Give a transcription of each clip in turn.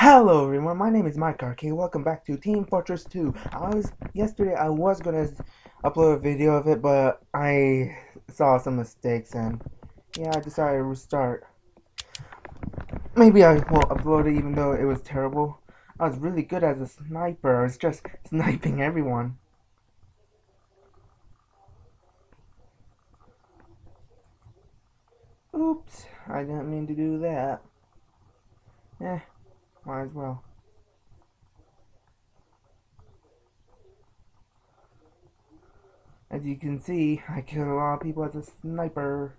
Hello everyone, my name is Mike RK. Welcome back to Team Fortress 2. I was yesterday I was gonna upload a video of it, but I saw some mistakes and yeah, I decided to restart. Maybe I won't upload it even though it was terrible. I was really good as a sniper. I was just sniping everyone. Oops, I didn't mean to do that. Eh. Might as well. As you can see, I killed a lot of people as a sniper.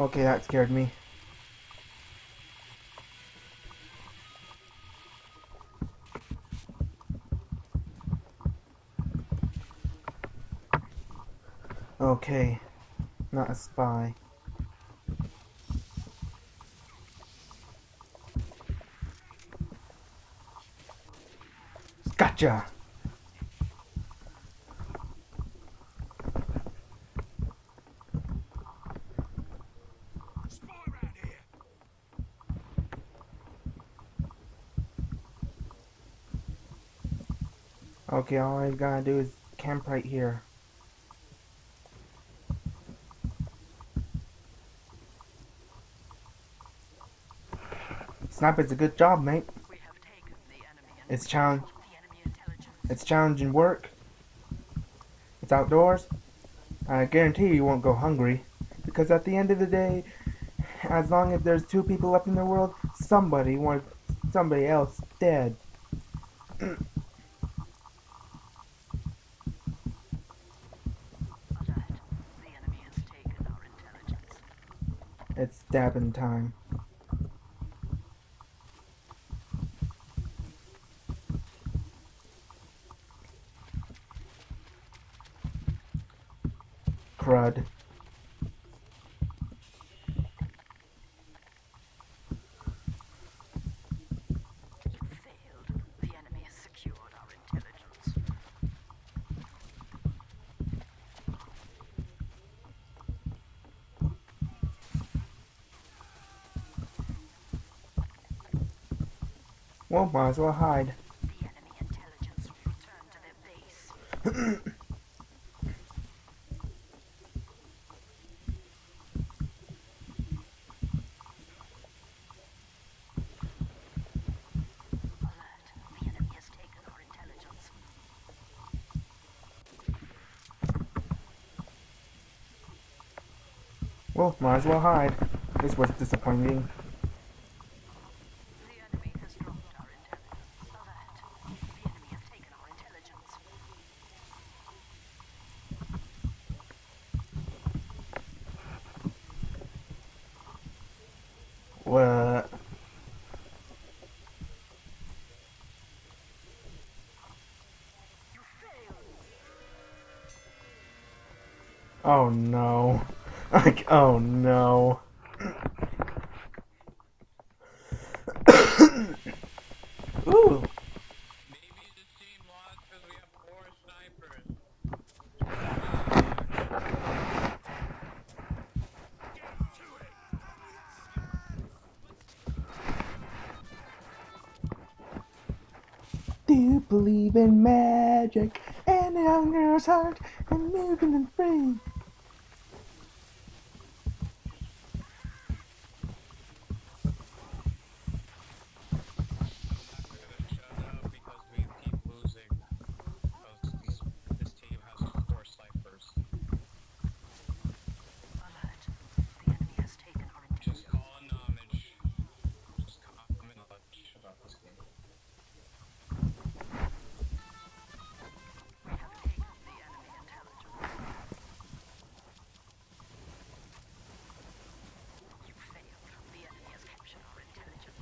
Okay, that scared me. Okay, not a spy. Gotcha! Okay, all I gotta do is camp right here. Snap Sniper's a good job, mate. It's challenge. It's challenging work. It's outdoors. I guarantee you won't go hungry. Because at the end of the day, as long as there's two people left in the world, somebody wants somebody else dead. It's stabbing time. Well, might as well hide. The enemy intelligence returned to their base. Alert. The enemy has taken our intelligence. Well, might as well hide. This was disappointing. The enemy has dropped our intelligence. Alert. The enemy has taken our intelligence. What? You failed. Oh no. Like, oh no. Ooh. Maybe the team lost because we have four snipers. Do you believe in magic and a young girl's heart and moving and free? We're gonna shut up because we keep losing. Because these, this team has four snipers. Alert. The enemy has taken our intelligence. Just call in homage. Just comment and let shut up this game. We have taken the enemy intelligence. Actually, an Two, engineer might be a little one. handy. Foxy, give it a shot,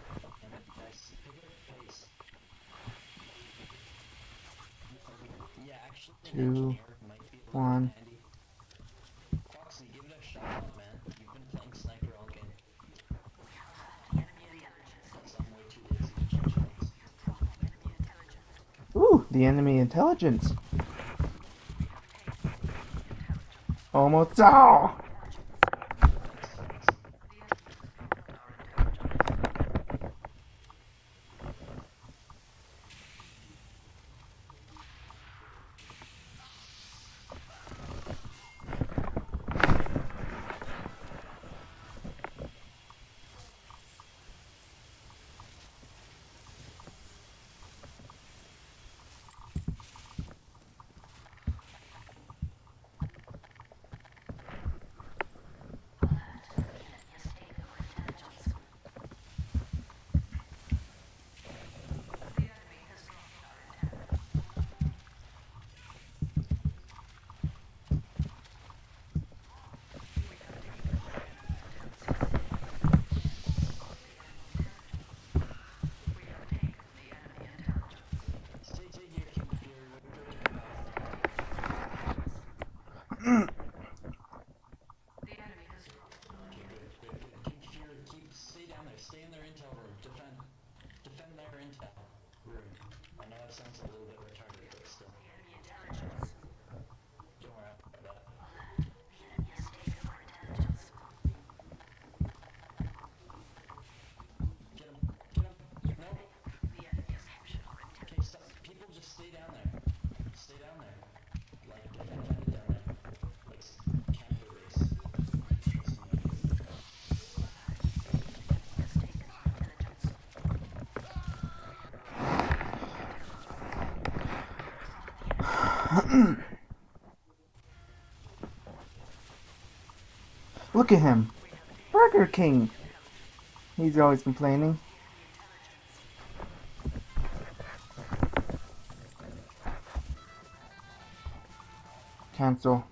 man. You've been playing sniper all game. The enemy intelligence. Because I'm way too lazy to change things. Dropping enemy one. Ooh, the enemy intelligence. Almost all. Look at him. Burger King. He's always complaining. Cancel.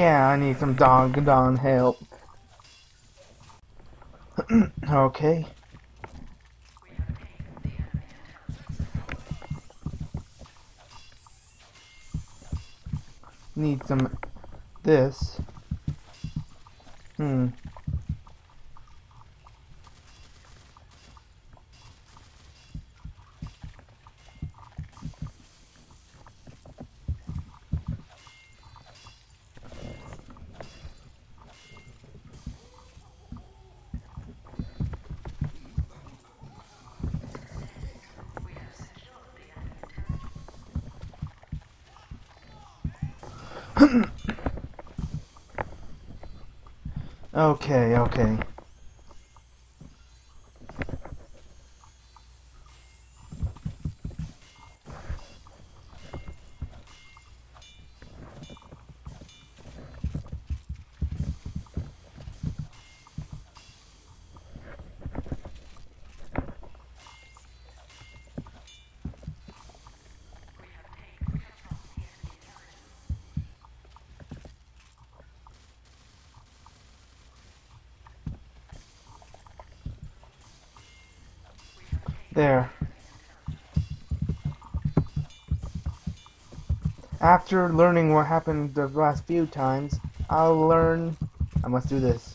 Yeah, I need some dog don help. okay. Need some this. Hmm. Okay, okay. There. After learning what happened the last few times, I'll learn I must do this.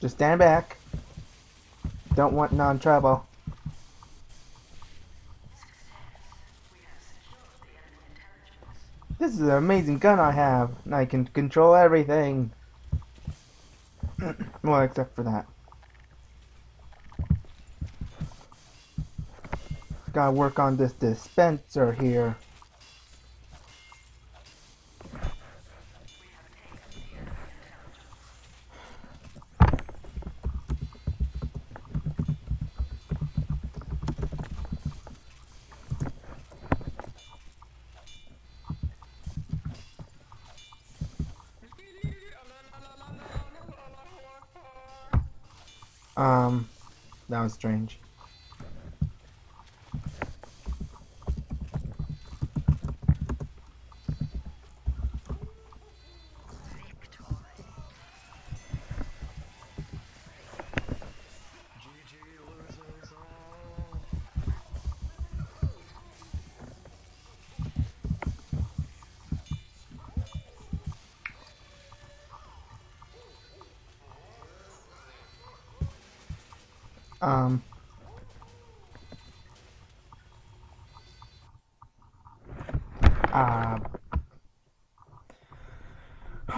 Just stand back. Don't want non-trouble. This is an amazing gun I have. And I can control everything. well, except for that. Gotta work on this dispenser here. Um, that was strange.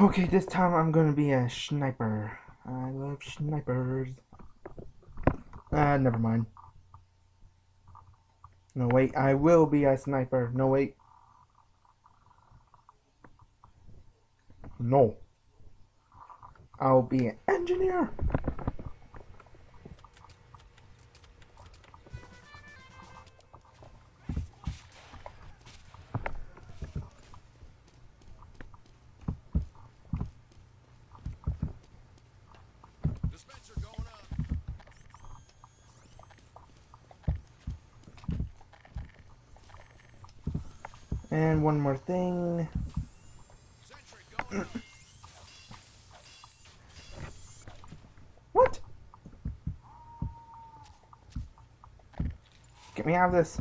Okay, this time I'm gonna be a sniper. I love snipers. Ah, uh, never mind. No, wait, I will be a sniper. No, wait. find one more thing. what? Get me out of this.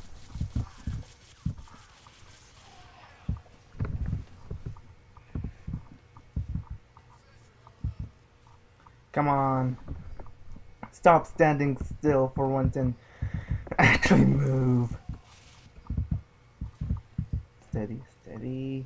stop standing still for once and actually move. Steady, steady.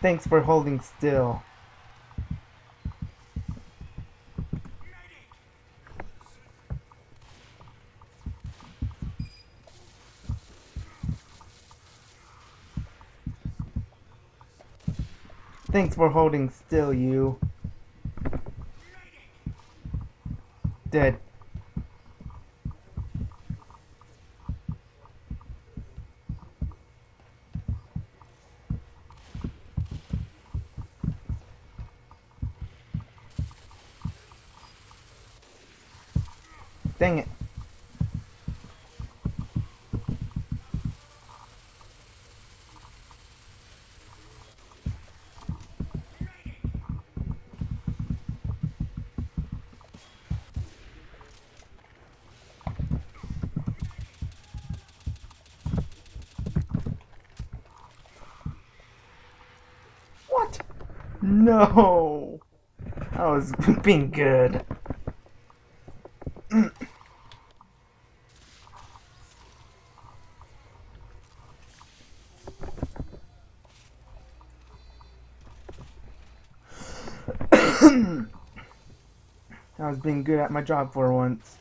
Thanks for holding still. Thanks for holding still, you. Dead. Dang it. What? No. I was being good. I was being good at my job for once.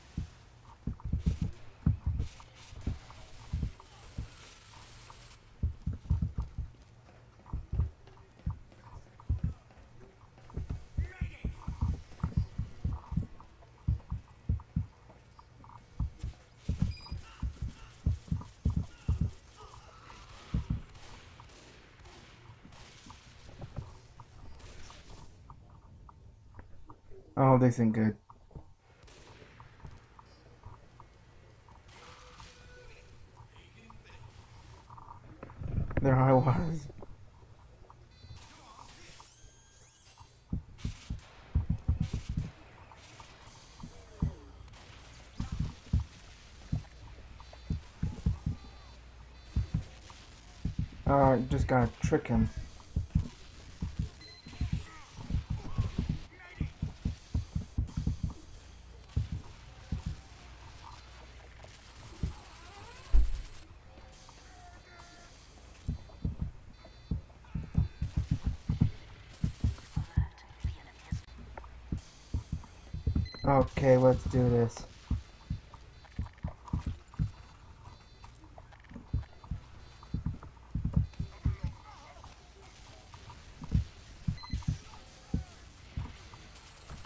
Oh, this ain't good. There I was. Uh, just gotta trick him. Okay, let's do this.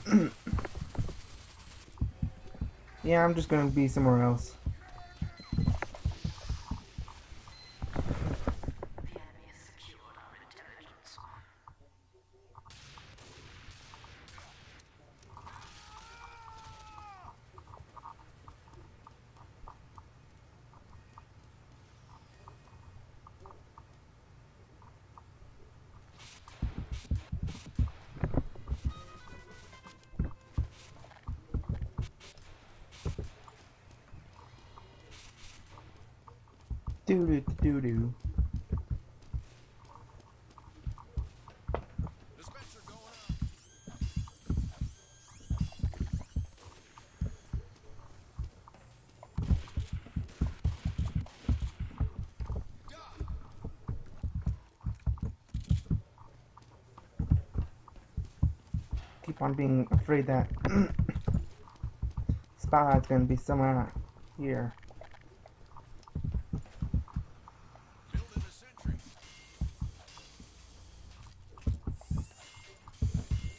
yeah, I'm just gonna be somewhere else. On being afraid that spotlight's gonna be somewhere here.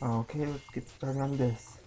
Okay, let's get started on this.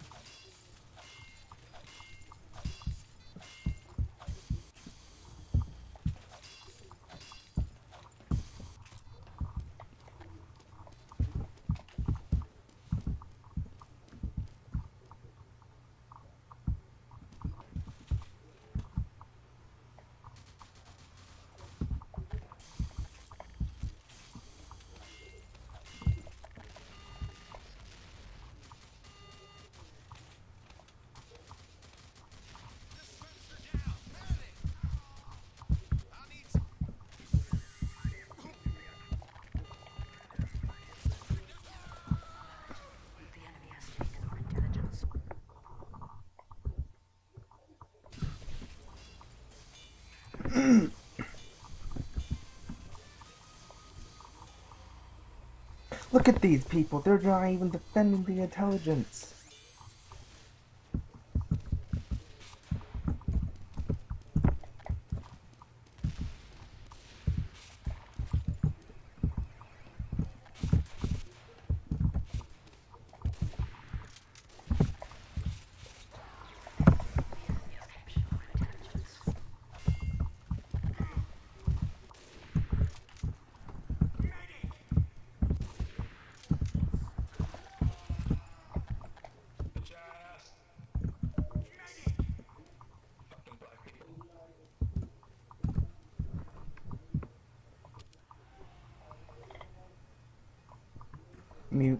Look at these people, they're not even defending the intelligence. Mute.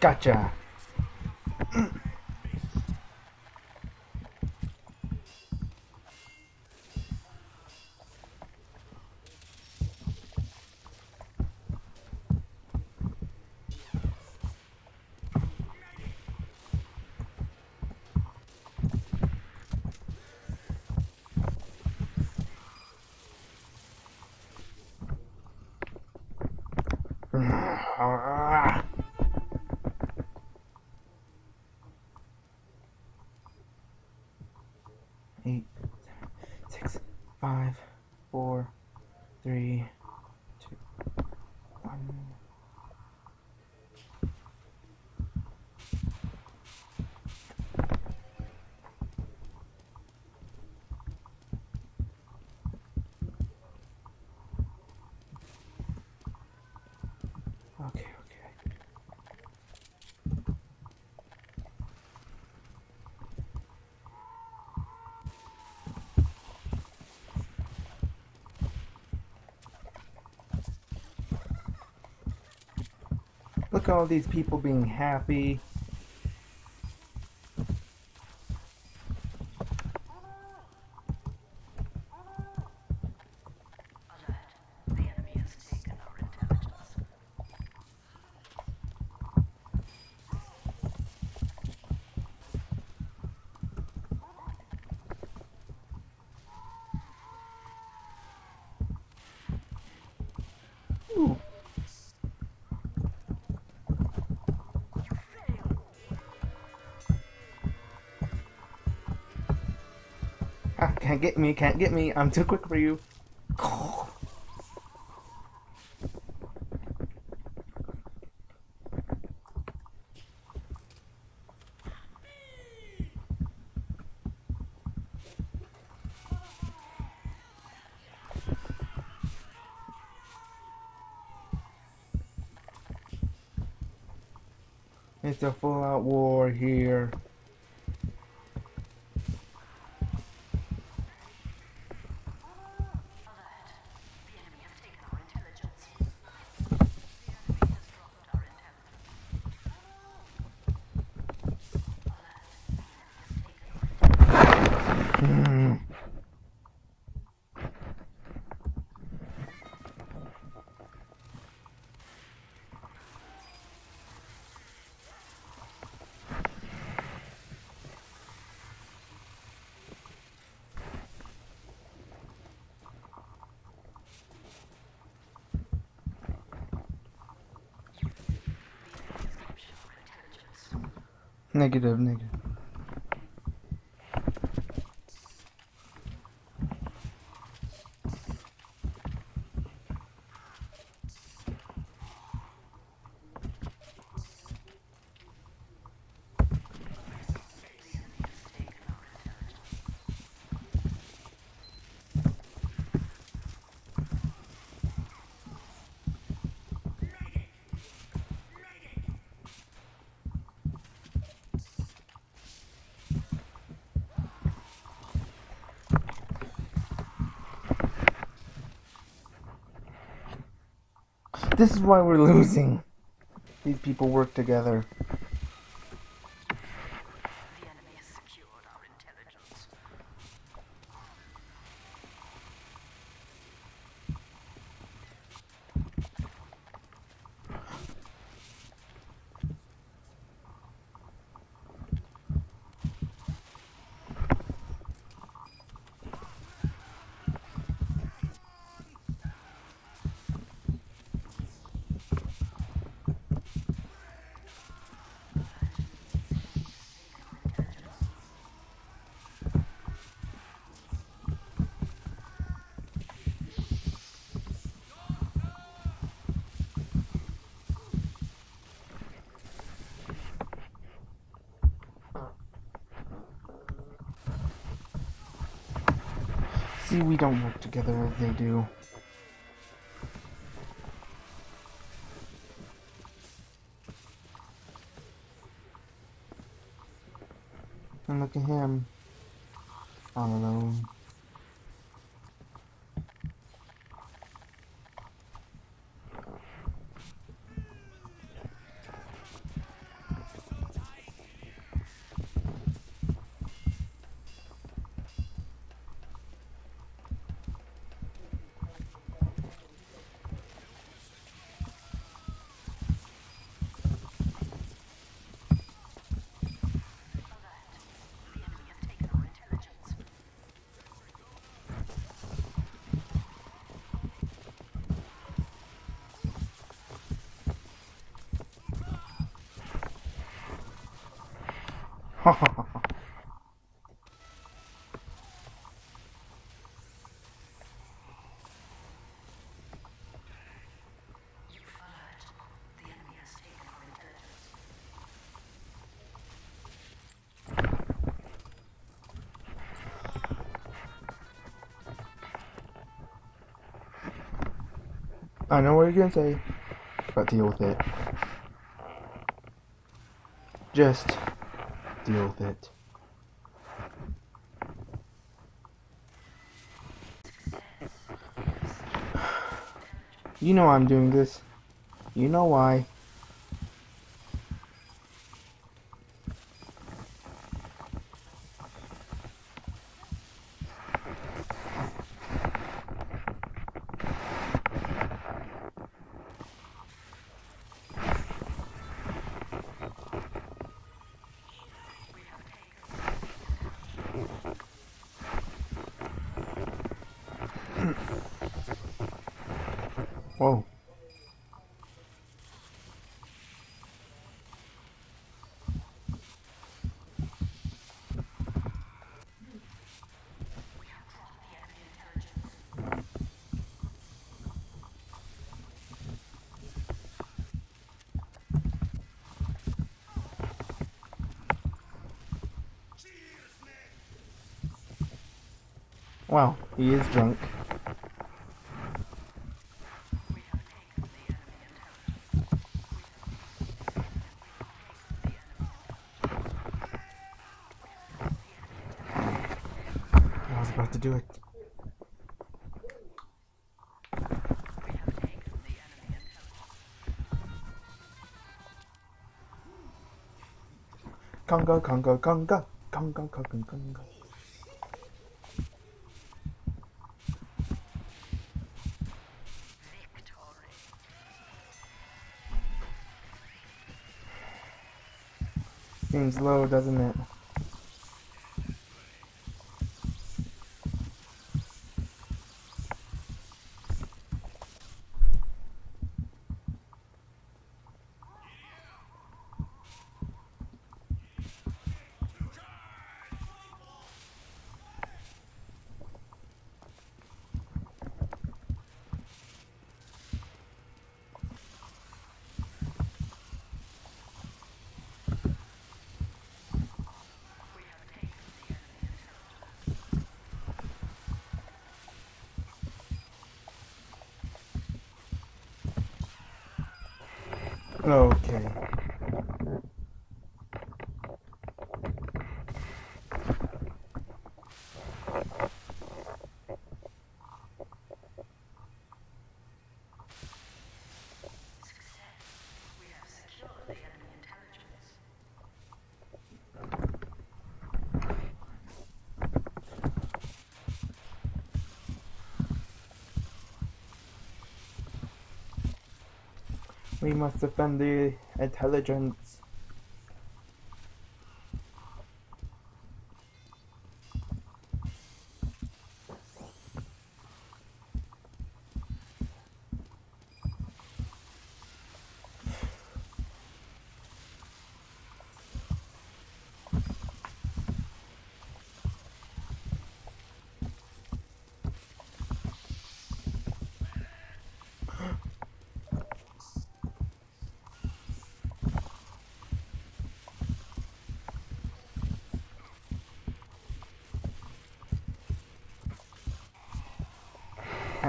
Gotcha. Ah. Eight, six, five, four, three, two, one. Okay, okay. Look at all these people being happy. Can't get me, can't get me. I'm too quick for you. It's a full out war here. Ne gider ne gider. This is why we're losing. These people work together. See, we don't work together as they do. And look at him. All alone. I know what you're gonna say, but deal with it. Just deal with it. You know I'm doing this. You know why. He is drunk. I was about to do it. Congo, Congo, Congo, Congo, Congo, Congo. Seems low, doesn't it? We must defend the intelligence.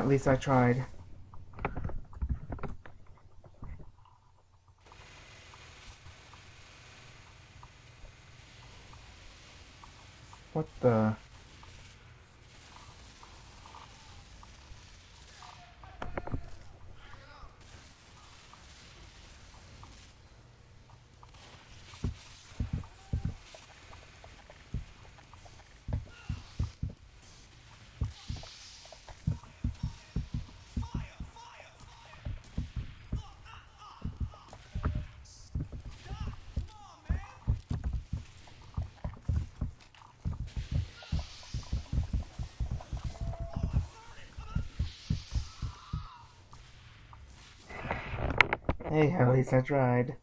At least I tried. What the? Hey, at least I tried.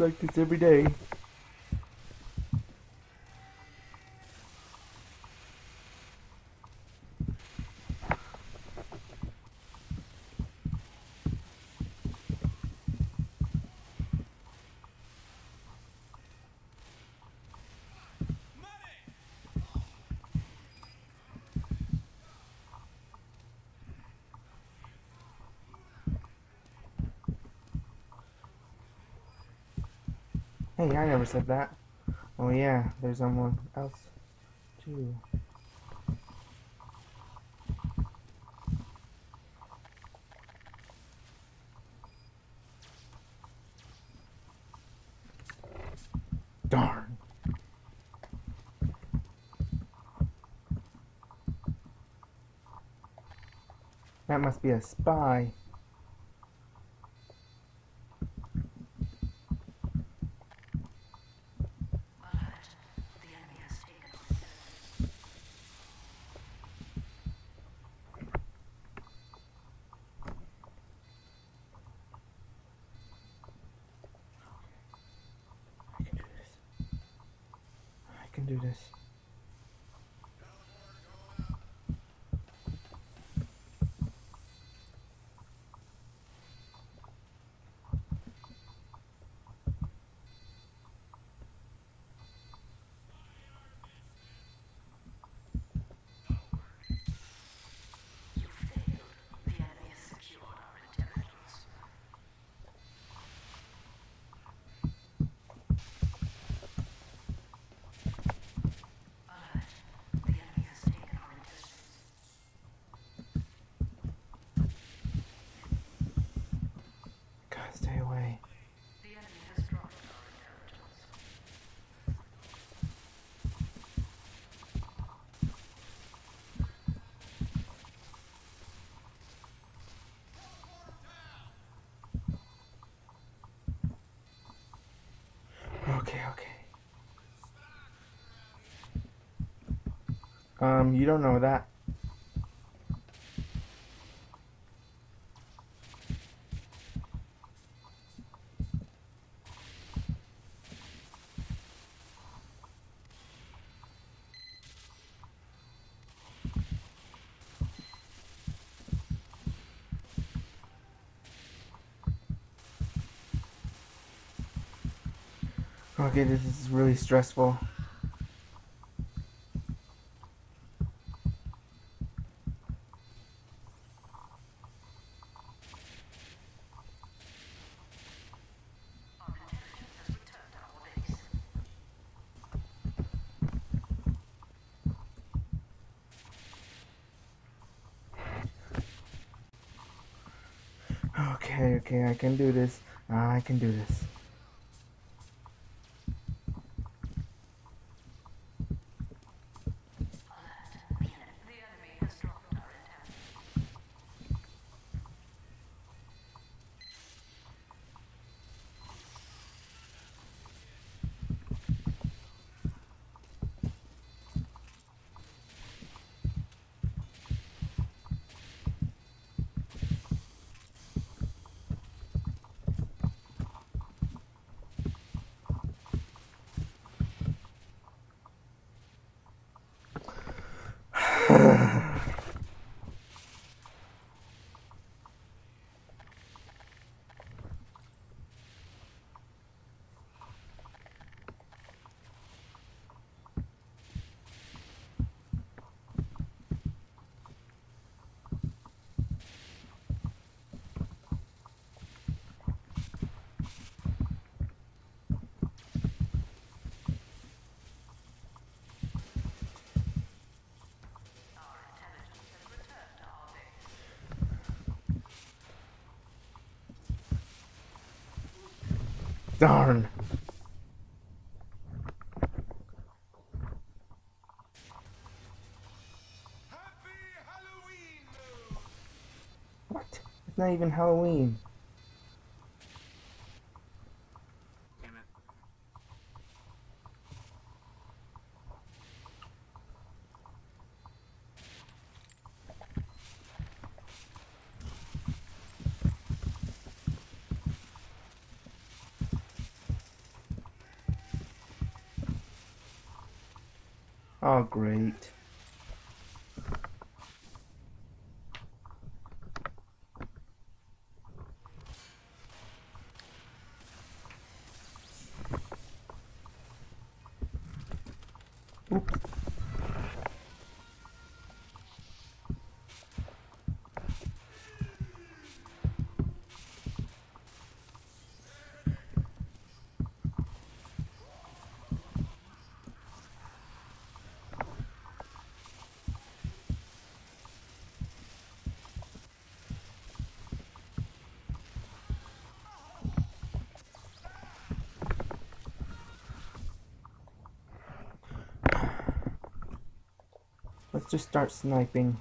This every day. Hey, I never said that. Oh yeah, there's someone else too. Darn. That must be a spy. Alert. The enemy has taken our intelligence. I can do this. I can do this. You failed. The enemy has secured our intelligence. Alert. The enemy has taken our intelligence. God, stay away. The enemy has dropped our intelligence. Okay, okay. Um, you don't know that. Okay, this is really stressful. Darn. Happy Halloween, What? It's not even Halloween. Oh, great. Oops. Just start sniping.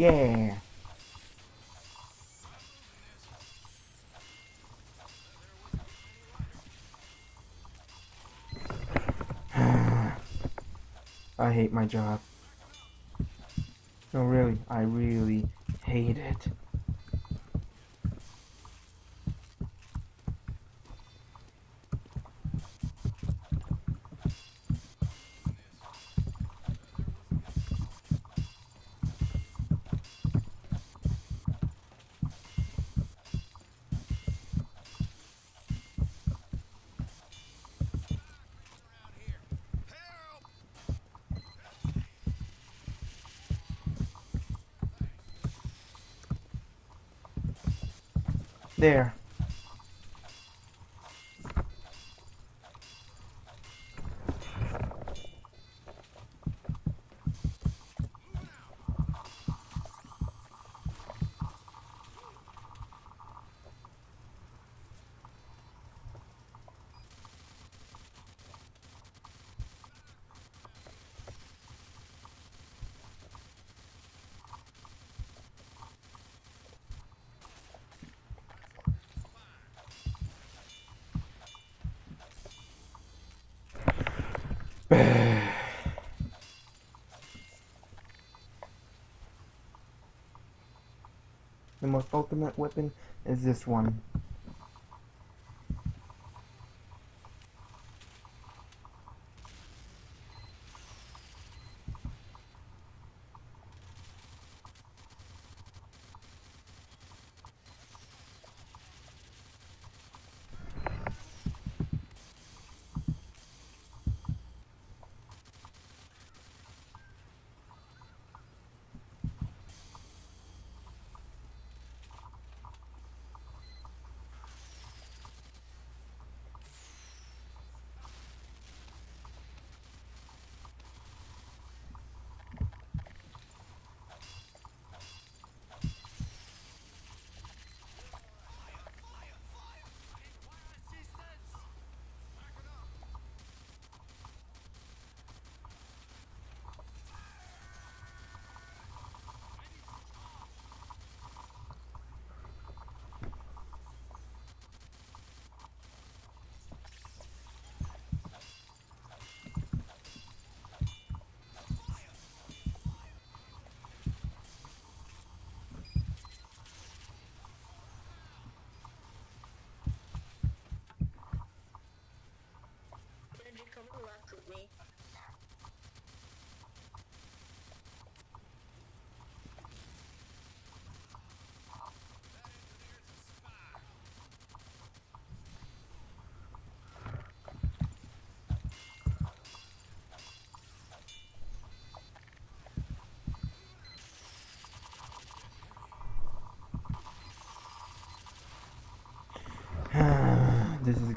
Yeah. I hate my job. No, really, I really hate it. There. The most ultimate weapon is this one.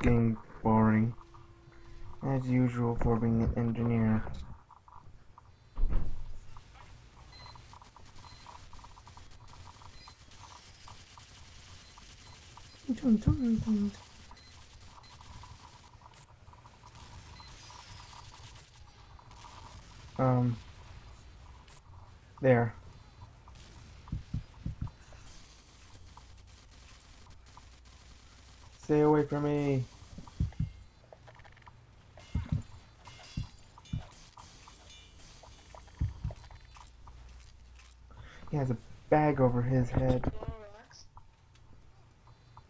Getting boring. As usual for being an engineer. Dun, dun, dun. Um, there. Head.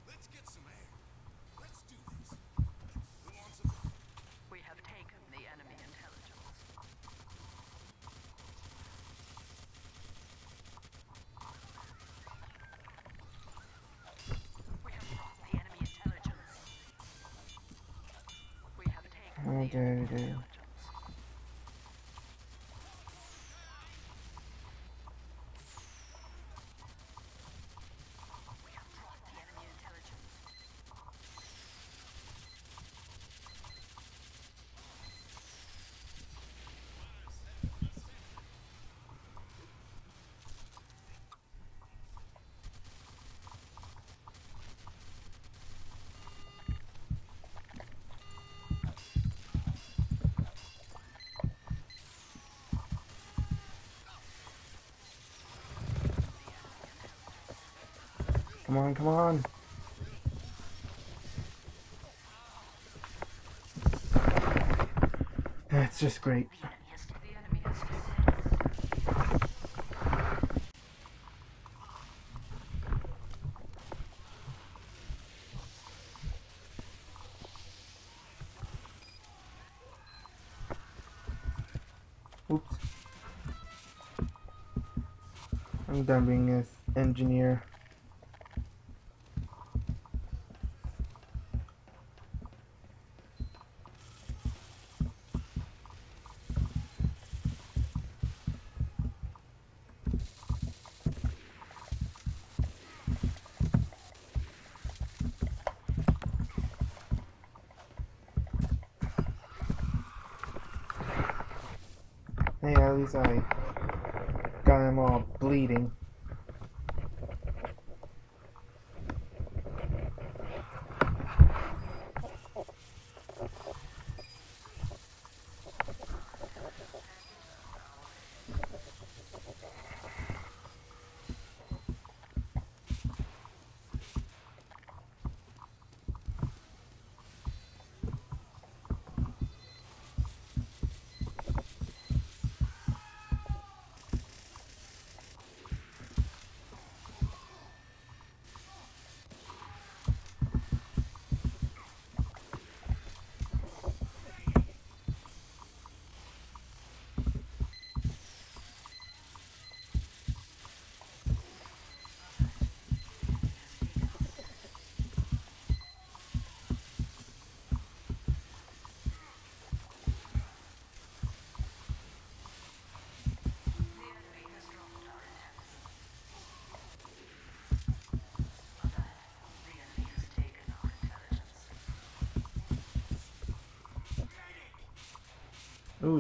Let's get some air. Let's do this. Who wants some? We have taken the enemy intelligence. We have lost the enemy intelligence. We have taken Oh, the dear, enemy dear. intelligence. We have lost the enemy intelligence. Come on, come on. That's just great. Oops. I'm done being this engineer. Hey, at least I got him all bleeding.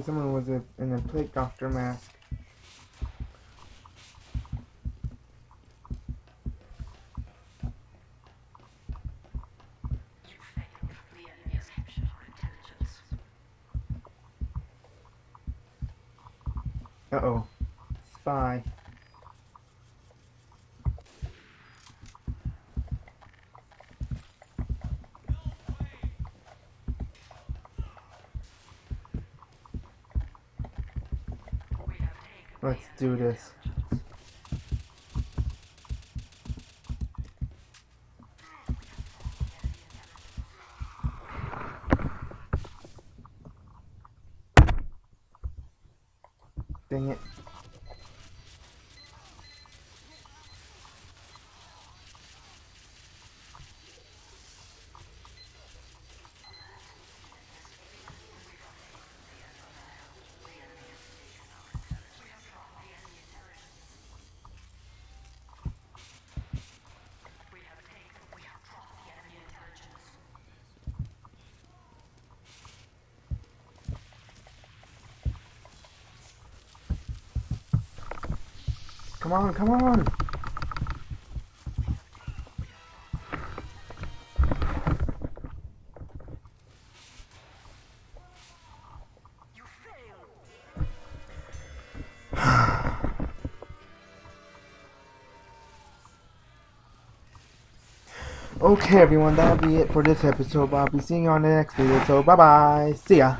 Someone was in a plague doctor mask. Uh-oh. failed. The enemy has captured our intelligence. Uh oh. Spy. We have taken the Let's do this. Come on, come on. Okay, everyone, that'll be it for this episode. I'll be seeing you on the next video. So, bye bye. See ya.